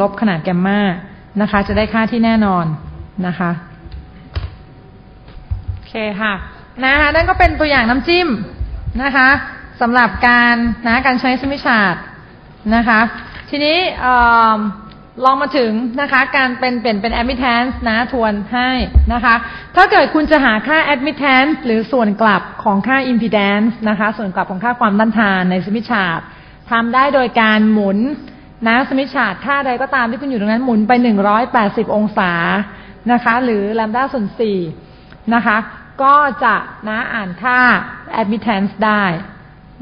ลบขนาดแกมมานะคะ จะได้ค่าที่แน่นอนนะคะโอเคค่ะนะคะนั่นก็เป็นตัวอย่างน้ำจิ้มนะคะสำหรับการนะการใช้ Smith chart นะคะ ทีนี้ลองมาถึงนะคะ การเป็นเปลี่ยนเป็น admittance นะทวนให้นะคะ ถ้าเกิดคุณจะหาค่า admittance หรือส่วนกลับของค่า impedance นะคะ ส่วนกลับของค่าความต้านทานใน Smith chartทำได้โดยการหมุน นะ Smith chart ค่าใดก็ตามที่คุณอยู่ตรงนั้นหมุนไป180องศานะคะ หรือ lambda ส่วน4นะคะ ก็จะนะอ่านค่า admittance ได้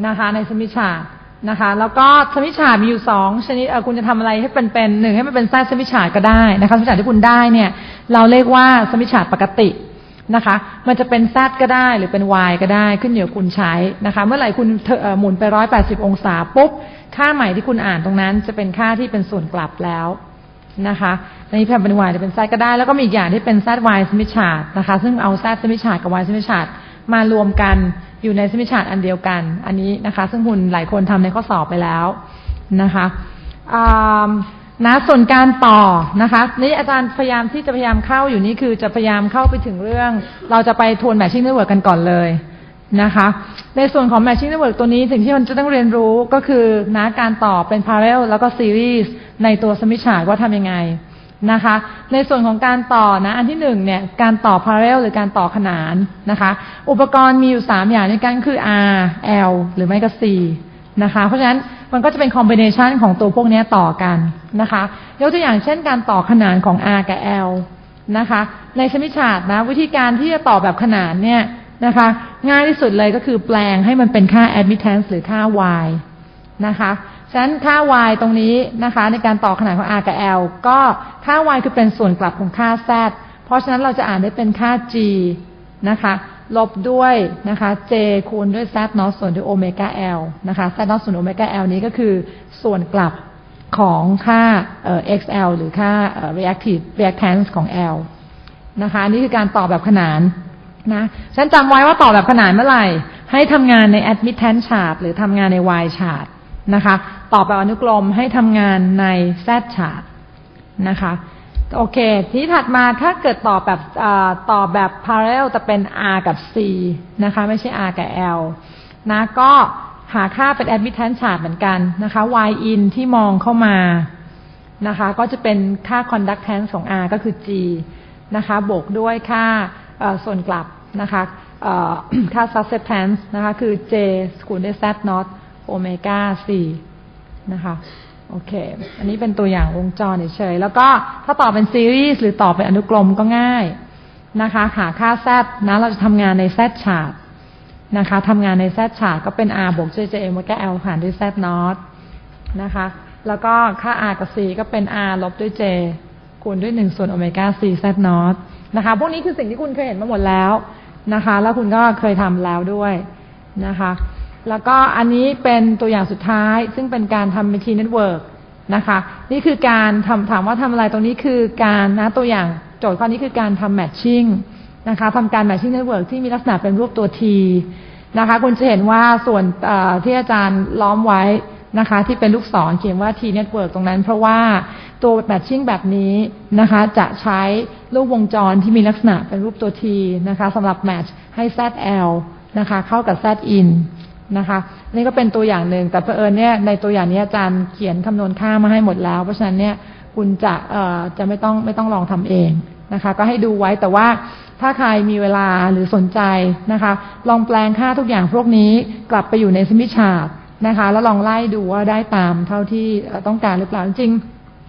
นะคะใน Smith chart นะคะ แล้วก็ Smith chart มีอยู่สองชนิดคุณจะทำอะไรให้เป็นเป็นหนึ่งให้มันเป็น Z Smith chart ก็ได้นะคะ Smith chart ที่คุณได้เนี่ย เราเรียกว่า Smith chart ปกติ นะคะ มันจะเป็น Z ก็ได้หรือเป็น y ก็ได้ขึ้นอยู่กับคุณใช้นะคะ เมื่อไหร่คุณหมุนไปร้อยแปดสิบองศาปุ๊บ ค่าใหม่ที่คุณอ่านตรงนั้นจะเป็นค่าที่เป็นส่วนกลับแล้วนะคะอันนี้แพมเป็น y จะเป็น z ก็ได้ แล้วก็มีอีกอย่างที่เป็น z y สมิชาร์ดนะคะ ซึ่งเอา z สมิชาร์ดกับ y สมิชาร์ดมารวมกันอยู่ใน Smith chart อันเดียวกัน อันนี้นะคะ ซึ่งคุณหลายคนทำในข้อสอบไปแล้วนะคะ นะส่วนการต่อนะคะนี่อาจารย์พยายามที่จะพยายามเข้าอยู่นี่คือจะพยายามเข้าไปถึงเรื่อง เราจะไปทวน matching network กันก่อนเลยนะคะ ในส่วนของ matching network ตัวนี้สิ่งที่มันจะต้องเรียนรู้ก็คือนะการต่อเป็น parallel แล้วก็ series ในตัว Smith chart ว่าทำยังไงนะคะ ในส่วนของการต่อนะอันที่หนึ่งเนี่ยการต่อ parallel หรือการต่อขนานนะคะ อุปกรณ์มีอยู่สามอย่างด้วยกันคือ R L หรือไม่ก็ C นะคะ เพราะฉะนั้น มันก็จะเป็น combination ของตัวพวกนี้ต่อกันนะคะยกตัวอย่างเช่นการต่อขนานของ R กับ L นะคะ ในสมิชาร์ดนะวิธีการที่จะต่อแบบขนานเนี่ยนะคะง่ายที่สุดเลยก็คือแปลงให้มันเป็นค่า admittance หรือค่า y นะคะฉะนั้นค่า y ตรงนี้นะคะในการต่อขนาดของ r กับ l ก็ค่า y คือเป็นส่วนกลับของค่า z เพราะฉะนั้นเราจะอ่านได้เป็นค่า g นะคะ ลบด้วยนะคะ j คูณด้วย z เนาะส่วนด้วยโอเมก้า l นะคะ z เนาะส่วนโอเมก้า l นี้ก็คือส่วนกลับของค่า xl หรือค่า reactive reactance ของ l นะคะ นี่คือการต่อแบบขนานนะฉันจำไว้ว่าต่อแบบขนานเมื่อไหร่ ให้ทำงานใน admittance chart หรือทำงานใน y chart นะคะ ต่อแบบอนุกรมให้ทำงานใน z chart นะคะ โอเค ที่ถัดมาถ้าเกิดต่อแบบต่อแบบ parallel จะเป็น r กับ c นะคะ ไม่ใช่ r กับ l นะก็หาค่าเป็น admittance chart เหมือนกันนะคะ y in ที่มองเข้ามานะคะ ก็จะเป็นค่า conductance ของ r ก็คือ g นะคะบวกด้วยค่าส่วนกลับนะคะค่า susceptance นะคะ คือ j คูณด้วย z not โอเมก้าสี่นะคะ โอเค อันนี้เป็นตัวอย่างวงจรเฉยๆ แล้วก็ถ้าต่อเป็นซีรีส์หรือต่อเป็นอนุกรมก็ง่ายนะคะหาค่า z นะเราจะทำงานใน z ชาร์ตนะคะทำงานใน z ชาร์ตก็เป็น r บวก j j โอเมก้า l ผ่านด้วย z not นะคะแล้วก็ค่า r กับ c ก็เป็น r ลบด้วย j คูณด้วยหนึ่งส่วนโอเมก้า c z not นะคะพวกนี้คือสิ่งที่คุณเคยเห็นมาหมดแล้วนะคะ แล้วคุณก็เคยทำแล้วด้วยนะคะ แล้วก็อันนี้เป็นตัวอย่างสุดท้าย ซึ่งเป็นการทำ machine network นะคะ นี่คือการทำถามว่าทำอะไรตรงนี้คือการนะตัวอย่างโจทย์ข้อนี้คือการทำ matching นะคะทำการ matching network ที่มีลักษณะเป็นรูปตัว T นะคะคุณจะเห็นว่าส่วนที่อาจารย์ล้อมไว้นะคะที่เป็นลูกศรเขียนว่า T network ตรงนั้น เพราะว่าตัว matching แบบนี้นะคะจะใช้รูปวงจรที่มีลักษณะเป็นรูปตัว T นะคะสำหรับ match ให้ ZL นะคะเข้ากับ Z in นะคะ นี่ก็เป็นตัวอย่างหนึ่งแต่เผอิญเนี่ยในตัวอย่างนี้อาจารย์เขียนคำนวณค่ามาให้หมดแล้ว เพราะฉะนั้นเนี่ยคุณจะเอ่อจะไม่ต้องไม่ต้องลองทำเองนะคะ ก็ให้ดูไว้แต่ว่าถ้าใครมีเวลาหรือสนใจนะคะ ลองแปลงค่าทุกอย่างพวกนี้กลับไปอยู่ในสมิชาร์นะคะ แล้วลองไล่ดูว่าได้ตามเท่าที่ต้องการหรือเปล่าจริง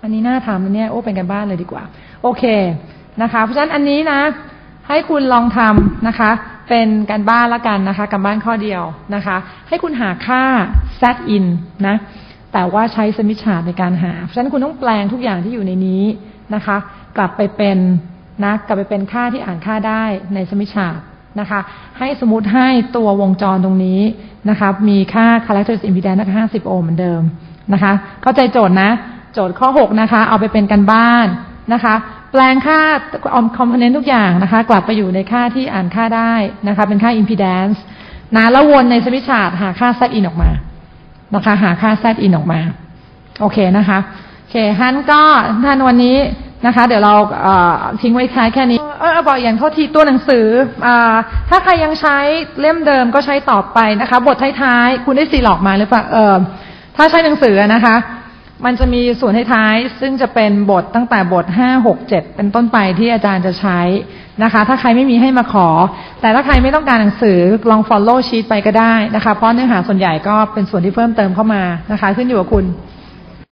อันนี้น่าทำนะเนี่ยโอ้เป็นกันบ้านเลยดีกว่า โอเคนะคะ เพราะฉะนั้นอันนี้นะ ให้คุณลองทำนะคะ เป็นการบ้านละกันนะคะการบ้านข้อเดียวนะคะ ให้คุณหาค่า set in นะ แต่ว่าใช้สมิชาร์ในการหา เพราะฉะนั้นคุณต้องแปลงทุกอย่างที่อยู่ในนี้นะคะ กลับไปเป็นนะกลับไปเป็นค่าที่อ่านค่าได้ในสมิชาร์นะคะ ให้สมมติให้ตัววงจรตรงนี้นะคะมีค่า characteristic impedance นะคะ50 โอห์มเหมือนเดิมนะคะ เข้าใจโจทย์นะ โจทย์ข้อ 6 นะคะ เอาไปเป็นกันบ้านนะคะ แปลงค่าคอมโพเนนต์ทุกอย่างนะคะ กลับไปอยู่ในค่าที่อ่านค่าได้นะคะ เป็นค่า impedance นะแล้ววนในสมิชาร์หาค่า z in ออกมานะคะ หาค่า z in ออกมา โอเคนะคะโอเคฮันก็ท่านวันนี้นะคะ เดี๋ยวเราทิ้งไว้ท้ายแค่นี้เออบอกอย่างโทษทีตัวหนังสืออถ้าใครยังใช้เล่มเดิมก็ใช้ต่อไปนะคะ บทท้ายๆ คุณได้ซีหลอกมาหรือเปล่าเออถ้าใช้หนังสือนะคะ มันจะมีส่วนท้ายๆซึ่งจะเป็นบทตั้งแต่บทห้าหกเจ็ดเป็นต้นไปที่อาจารย์จะใช้นะคะ ถ้าใครไม่มีให้มาขอ แต่ถ้าใครไม่ต้องการหนังสือลอง follow sheet ไปก็ได้นะคะ เพราะเนื้อหาส่วนใหญ่ก็เป็นส่วนที่เพิ่มเติมเข้ามานะคะ ขึ้นอยู่กับคุณ